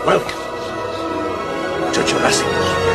Welcome to Jurassic Park.